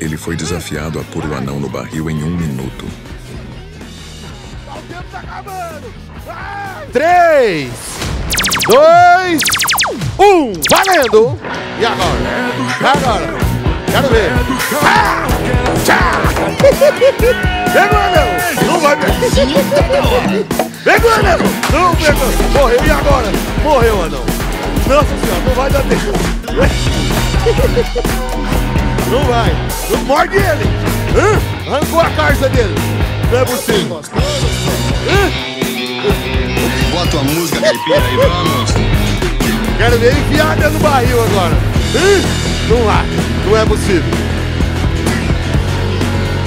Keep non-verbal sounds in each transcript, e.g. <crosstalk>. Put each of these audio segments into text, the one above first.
Ele foi desafiado a pôr o anão no barril em um minuto. O tempo tá acabando! Vai! Três, dois, um, valendo! E agora? E agora? Quero ver! Ah! Pegou, não! Não vai pegar! Pegou, não! Não pegou! Morreu, e agora? Morreu, anão! Nossa senhora, não vai dar tempo! Não vai! Não morde ele! Hã? Arrancou a carça dele! Não é possível! Hã? Bota uma música caipira aí, vamos. Quero ver enfiada no barril agora. Hã? Não vai, não é possível.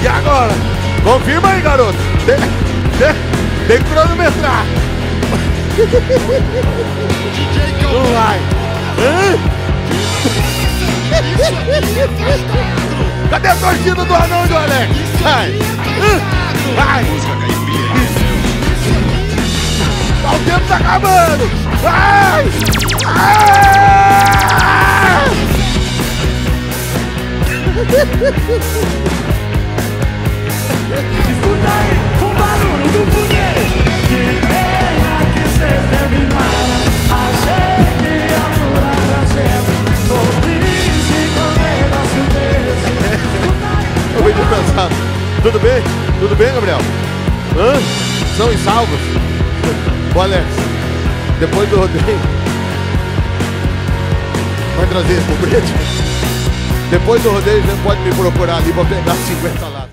E agora? Confirma aí, garoto. Tem, tem, tem que cronometrar. <laughs> Não vai. Hã? Cadê a torcida do anão e do Alex? Vai. Hã? Vai. Música caipira. O tempo tá acabando! Vai! Ah! <laughs> vim cansado. Tudo bem? Tudo bem, Gabriel? Hã? São e salvos? Ô Alex, depois do rodeio. Vai trazer esse brete? Depois do rodeio, você pode me procurar ali pra pegar 50 lá.